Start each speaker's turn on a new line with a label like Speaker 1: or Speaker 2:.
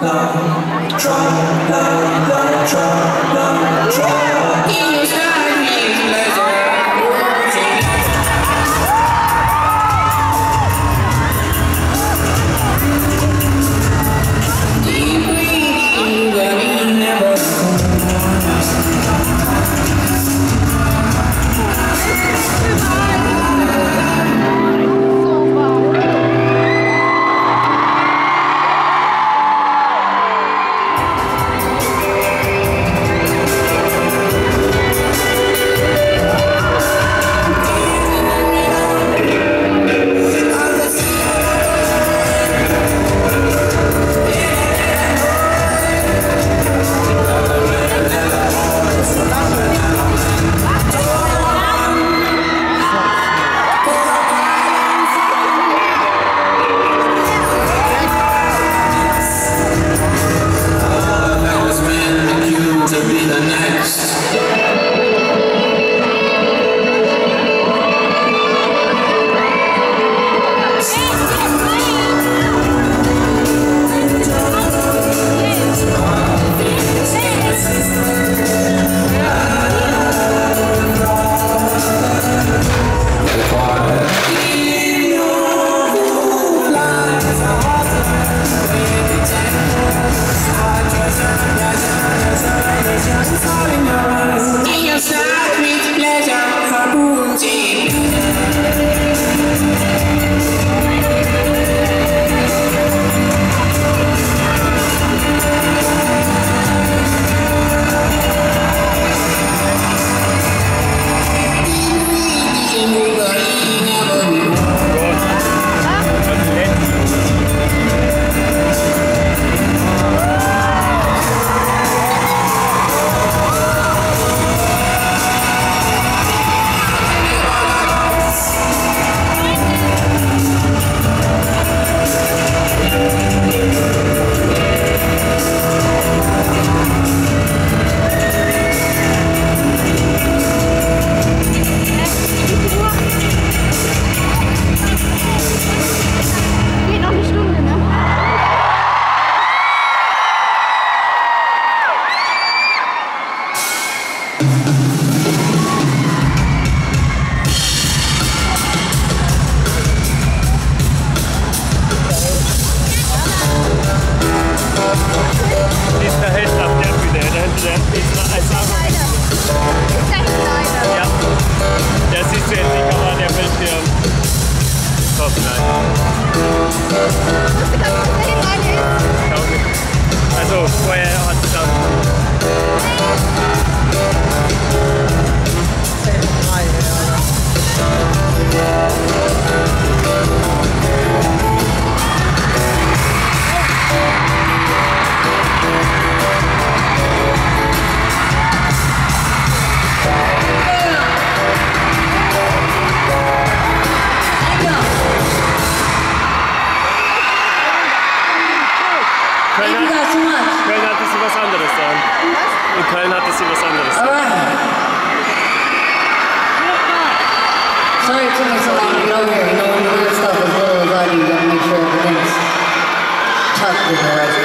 Speaker 1: we don't have time to find out. Obrigado.